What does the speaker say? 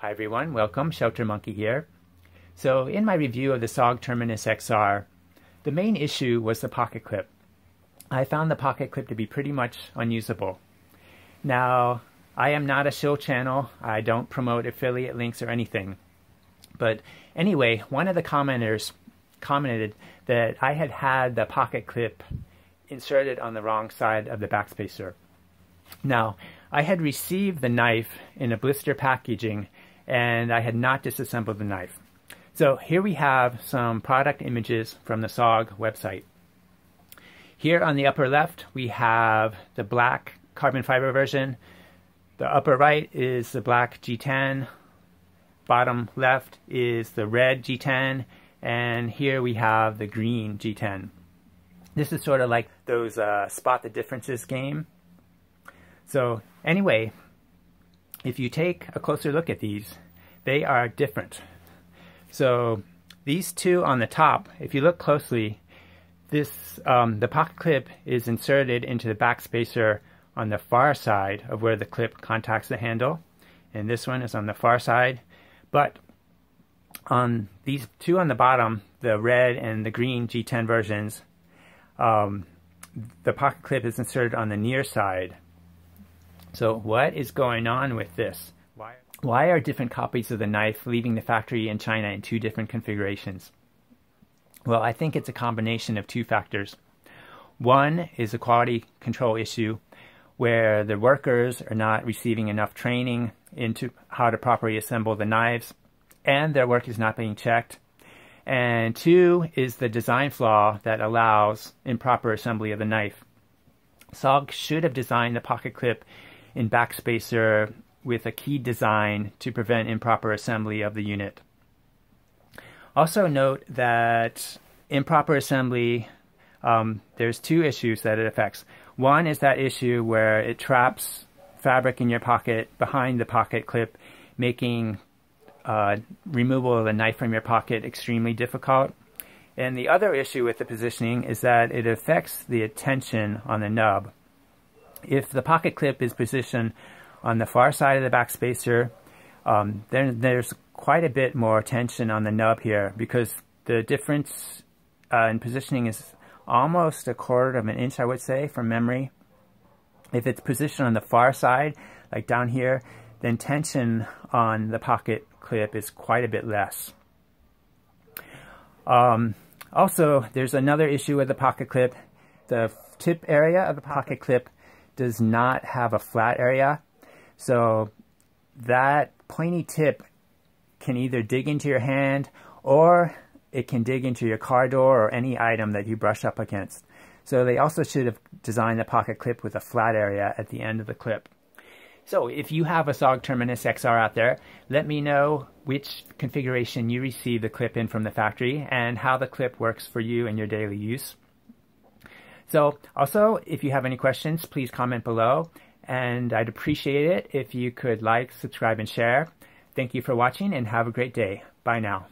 Hi everyone, welcome, Shelter Monkey here. So in my review of the SOG Terminus XR, the main issue was the pocket clip. I found the pocket clip to be pretty much unusable. Now, I am not a shill channel, I don't promote affiliate links or anything. But anyway, one of the commenters commented that I had had the pocket clip inserted on the wrong side of the backspacer. Now, I had received the knife in a blister packaging and I had not disassembled the knife. So here we have some product images from the SOG website. Here on the upper left, we have the black carbon fiber version. The upper right is the black G10. Bottom left is the red G10. And here we have the green G10. This is sort of like those uh, spot the differences game. So anyway, if you take a closer look at these, they are different. So these two on the top, if you look closely, this um, the pocket clip is inserted into the backspacer on the far side of where the clip contacts the handle, and this one is on the far side. But on these two on the bottom, the red and the green G10 versions, um, the pocket clip is inserted on the near side. So what is going on with this? Why, why are different copies of the knife leaving the factory in China in two different configurations? Well, I think it's a combination of two factors. One is a quality control issue where the workers are not receiving enough training into how to properly assemble the knives and their work is not being checked. And two is the design flaw that allows improper assembly of the knife. SOG should have designed the pocket clip in backspacer with a key design to prevent improper assembly of the unit. Also note that improper assembly, um, there's two issues that it affects. One is that issue where it traps fabric in your pocket behind the pocket clip, making uh, removal of the knife from your pocket extremely difficult. And the other issue with the positioning is that it affects the tension on the nub. If the pocket clip is positioned on the far side of the backspacer, um, then there's quite a bit more tension on the nub here because the difference uh, in positioning is almost a quarter of an inch, I would say, from memory. If it's positioned on the far side, like down here, then tension on the pocket clip is quite a bit less. Um, also, there's another issue with the pocket clip. The tip area of the pocket clip does not have a flat area. So that pointy tip can either dig into your hand or it can dig into your car door or any item that you brush up against. So they also should have designed the pocket clip with a flat area at the end of the clip. So if you have a SOG Terminus XR out there, let me know which configuration you receive the clip in from the factory and how the clip works for you in your daily use. So also, if you have any questions, please comment below and I'd appreciate it if you could like, subscribe, and share. Thank you for watching and have a great day. Bye now.